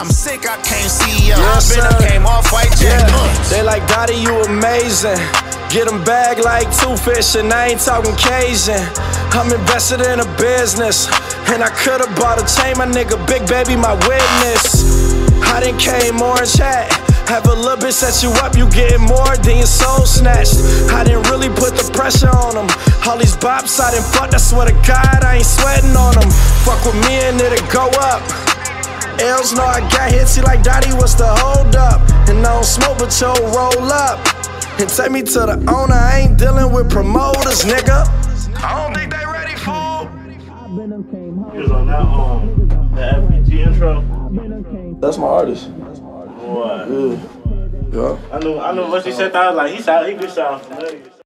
I'm sick, I can't see ya. I been up, came off white jack. Yeah. They like, Dottie, you amazing. Get them bag like two fish, and I ain't talking Cajun. I'm invested in a business, and I could've bought a chain, my nigga. Big baby, my witness. I done came orange hat. Have a little bit set you up, you getting more than your soul snatched. I didn't really put the pressure on them. All these bops I didn't fuck, I swear to God, I ain't sweating on them. Fuck with me and it'll go up. L's know I got hits, he like Dottie, what's the hold up? And I don't smoke, but yo, roll up. And take me to the owner, I ain't dealing with promoters, nigga. I don't think they ready, fool. He was on that um the FBG intro. That's my artist. Boy. Yeah. Yeah. I knew I knew once he said that I was like he sound he could sound familiar.